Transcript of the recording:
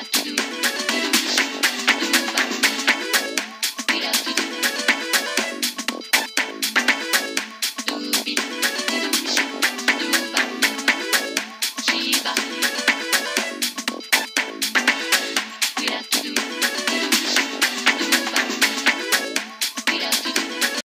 have to do.